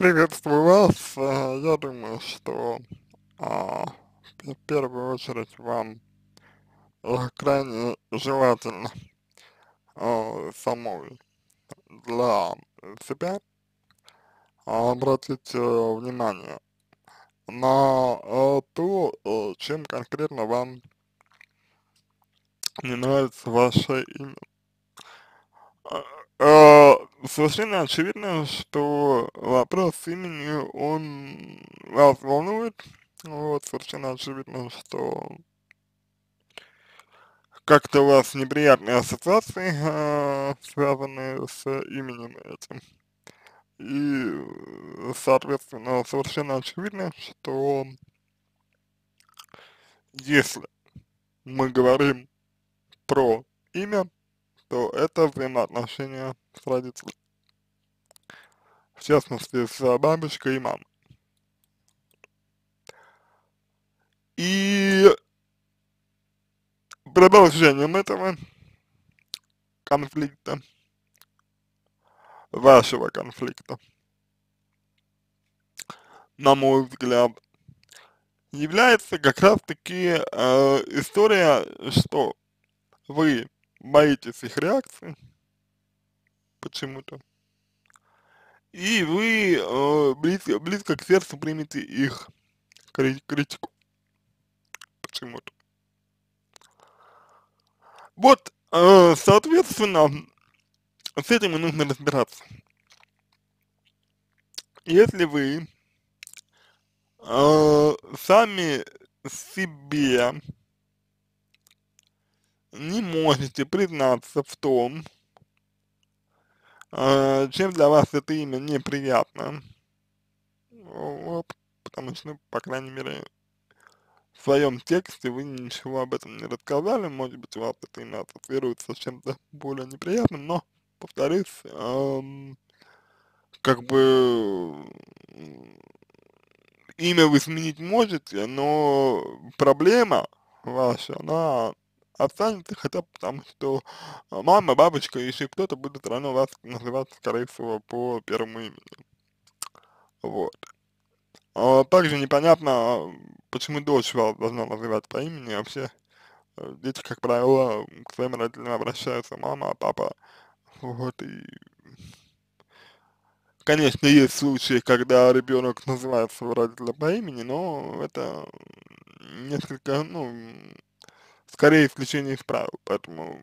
Приветствую вас. Я думаю, что а, в первую очередь вам э, крайне желательно э, самой для себя а, обратить э, внимание на э, то, э, чем конкретно вам не нравится ваше имя. Э, Совершенно очевидно, что вопрос имени, он вас волнует, вот, совершенно очевидно, что как-то у вас неприятные ассоциации, э, связанные с именем этим. И, соответственно, совершенно очевидно, что если мы говорим про имя, то это взаимоотношения с родителями, в частности, с бабушкой и мамой. И продолжением этого конфликта, вашего конфликта, на мой взгляд, является как раз-таки э, история, что вы боитесь их реакции почему-то, и вы э, близко, близко к сердцу примете их кри критику почему-то. Вот, э, соответственно, с этим и нужно разбираться. Если вы э, сами себе не можете признаться в том, э, чем для вас это имя неприятно, вот, потому что, ну, по крайней мере, в своем тексте вы ничего об этом не рассказали, может быть, у вас это имя ассоциируется с чем-то более неприятным, но, повторюсь, эм, как бы имя вы сменить можете, но проблема ваша, она останется хотя потому, что мама, бабушка, еще кто-то будет рано вас называть, скорее всего, по первому имени. Вот. А также непонятно, почему дочь вас должна называть по имени, вообще э, дети, как правило, к своим родителям обращаются мама, папа, вот, и Конечно, есть случаи, когда ребенок называет своего родителя по имени, но это несколько, ну, скорее исключение из правил, поэтому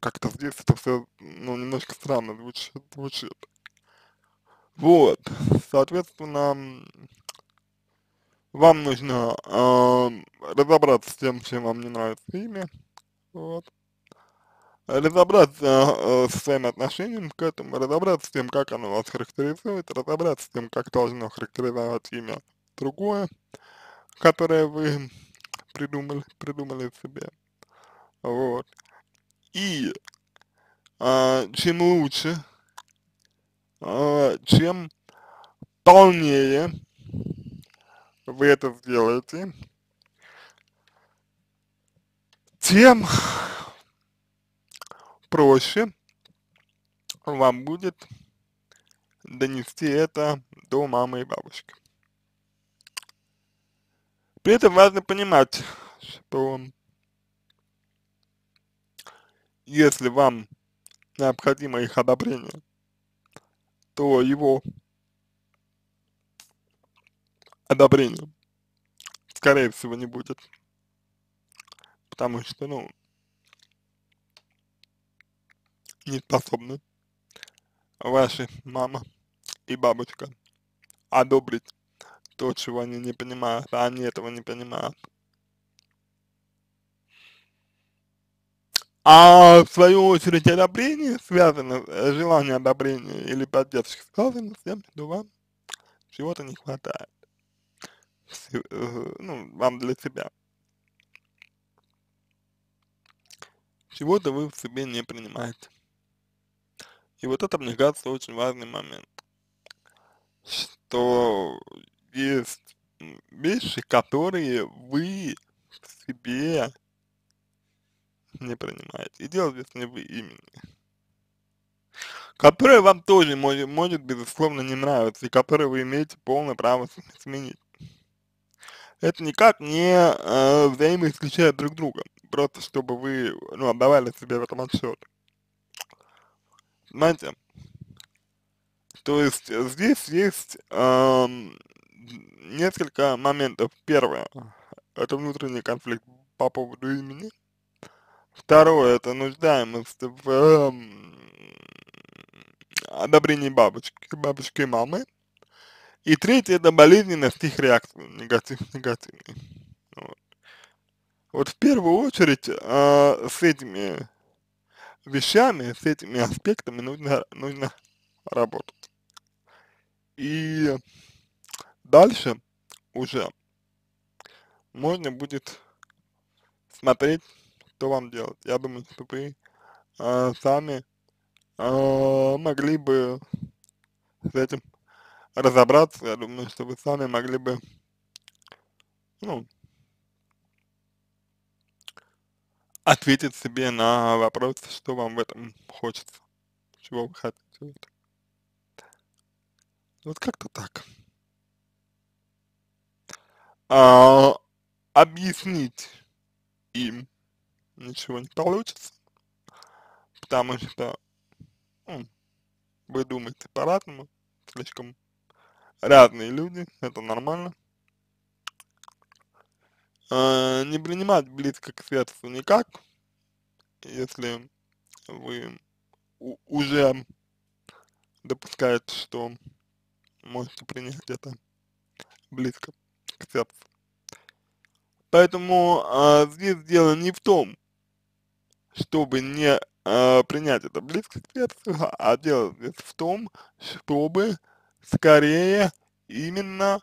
как-то здесь это все, ну, немножко странно звучит. звучит. Вот, соответственно, вам нужно э, разобраться с тем, чем вам не нравится имя, вот, разобраться э, со своими отношениями к этому, разобраться с тем, как оно вас характеризует, разобраться с тем, как должно характеризовать имя другое, которое вы придумали, придумали себе, вот. И э, чем лучше, э, чем полнее вы это сделаете, тем проще вам будет донести это до мамы и бабушки. При этом важно понимать, что если вам необходимо их одобрение, то его одобрения скорее всего не будет. Потому что, ну, не способны ваши мама и бабушка одобрить то, чего они не понимают, а они этого не понимают. А в свою очередь одобрение связано, э, желание одобрения или поддержки связано с тем, что вам чего-то не хватает. Э, ну, вам для себя. Чего-то вы в себе не принимаете. И вот это, мне кажется, очень важный момент, что есть вещи, которые вы в себе не принимаете. И дело здесь не вы имени. который вам тоже может, может безусловно не нравиться, и который вы имеете полное право сменить. Это никак не э, взаимоисключает друг друга, просто чтобы вы, ну, отдавали себе в этом отчет. Понимаете? То есть здесь есть э, несколько моментов. Первое, это внутренний конфликт по поводу имени. Второе, это нуждаемость в э, одобрении бабочки, бабушки и мамы. И третье, это болезненность их реакции, негатив, негативной. Вот. вот в первую очередь э, с этими вещами, с этими аспектами нужно, нужно работать. И дальше уже можно будет смотреть, что вам делать. Я думаю, что вы э, сами э, могли бы с этим разобраться. Я думаю, что вы сами могли бы, ну, ответить себе на вопрос, что вам в этом хочется, чего вы хотите. Вот как-то так. А, объяснить им ничего не получится, потому что ну, вы думаете по-разному, слишком разные люди, это нормально. А, не принимать близко к сердцу никак, если вы уже допускаете, что можете принять это близко к сердцу. Поэтому а, здесь дело не в том, чтобы не а, принять это близко к сердцу, а дело здесь в том, чтобы скорее именно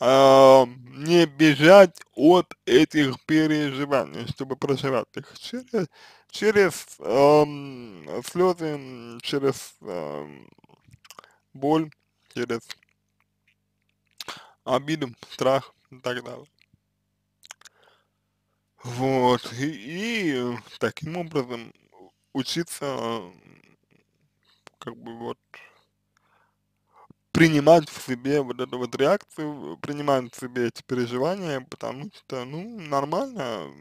э, не бежать от этих переживаний, чтобы проживать их через, через э, слезы, через э, боль, через обиду, страх и так далее. Вот, и, и таким образом учиться как бы вот принимать в себе вот эту вот реакцию, принимать в себе эти переживания, потому что, ну, нормально,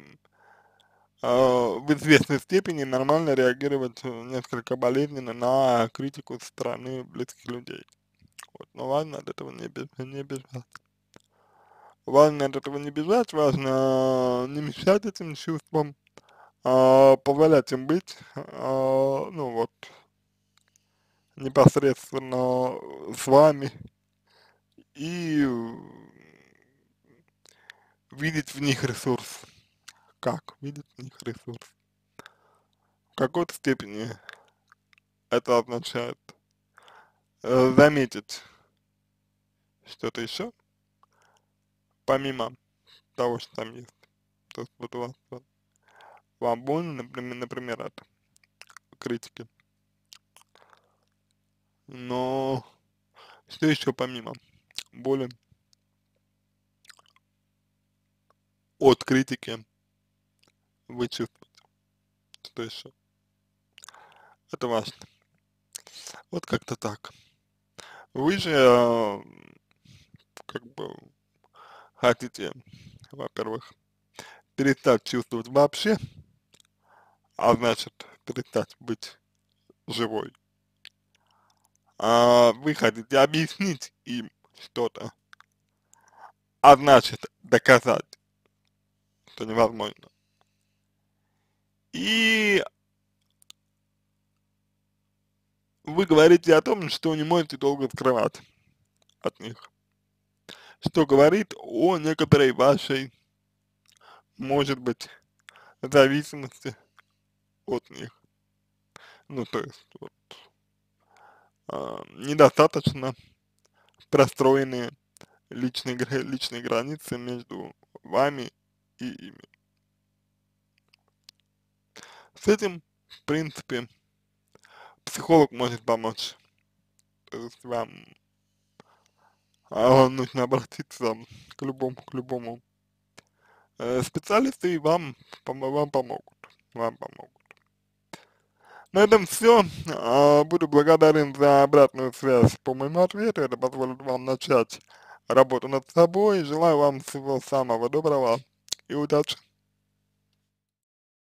э, в известной степени нормально реагировать несколько болезненно на критику со стороны близких людей. Вот, но важно от этого не, не бежать. Важно от этого не бежать, важно не мешать этим чувствам, э, позволять им быть, э, ну вот, непосредственно с вами и видеть в них ресурс. Как видеть в них ресурс? В какой-то степени это означает э, заметить что-то еще, помимо того, что там есть. То есть вот у вас вот, вам больно, например, например, от критики но что еще помимо боли от критики вы? Что еще? Это важно. Вот как-то так. Вы же э, как бы хотите, во-первых, перестать чувствовать вообще, а значит перестать быть живой а, вы хотите объяснить им что-то, а значит доказать, что невозможно. И вы говорите о том, что не можете долго скрывать от них, что говорит о некоторой вашей, может быть, зависимости от них. Ну, то есть, вот, э, недостаточно простроенные личные, личные границы между вами и ими. С этим, в принципе, психолог может помочь. То есть вам а, нужно обратиться к любому, к любому э, специалисту, и вам, вам помогут. Вам помогут. На этом все. Буду благодарен за обратную связь по моему ответу. Это позволит вам начать работу над собой. Желаю вам всего самого доброго и удачи.